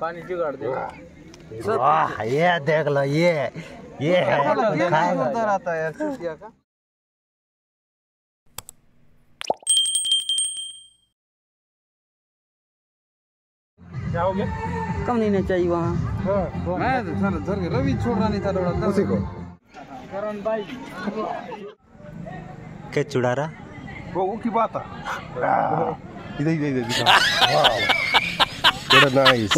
पानी जुगाड़ दे। वाह। ये देख लो ये ये है। खाएगा आता है यार चूतिया का। क्या हो गया कम नहीं चाहिए वहाँ। मैं तो सर सर रवि छोड़ रहा नहीं था थोड़ा उसी को। करण भाई। के चुड़ा रहा वो वो की बात है। इधर इधर इधर दिखा वाह नाइस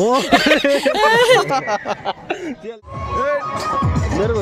मेरे को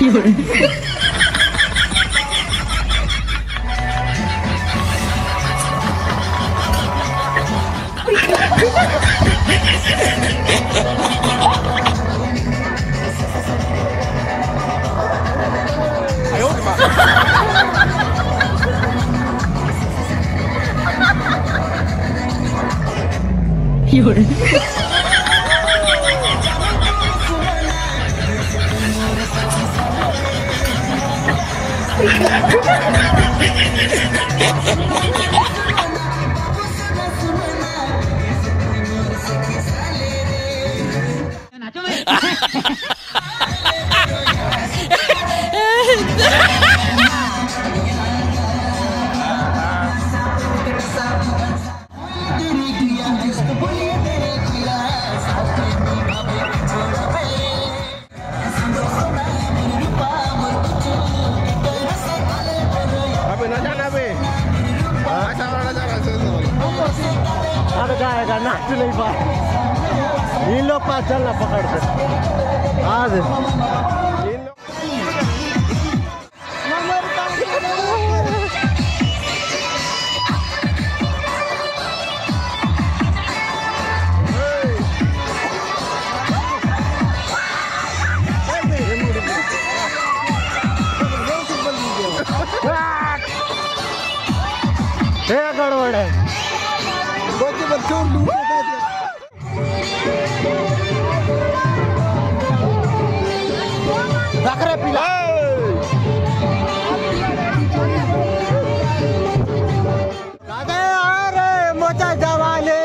一会儿一会儿 Boy! नाच नहीं पाए इन लोग पास चलना पकड़ के आज इन लोग गड़बड़ है बकरे पिला दादा रे मोचा जवाले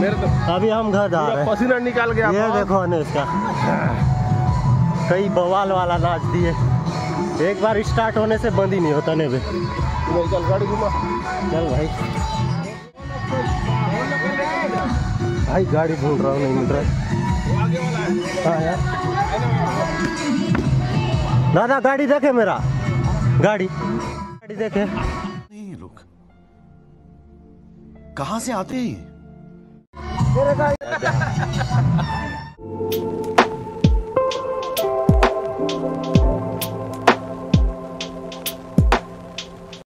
मेरे तो अभी हम घर जा रहे हैं। पसीना निकाल गया ये देखो ने इसका। कई बवाल वाला नाच दिए। एक बार स्टार्ट होने से बंद ही नहीं होता ने चल गाड़ी घुमा। चल भाई। भाई गाड़ी ढूंढ रहा हूँ नहीं मिल रहा हाँ यार। दादा गाड़ी देखे मेरा। गाड़ी। गाड़ी देखे। कहाँ से आते हैं ये?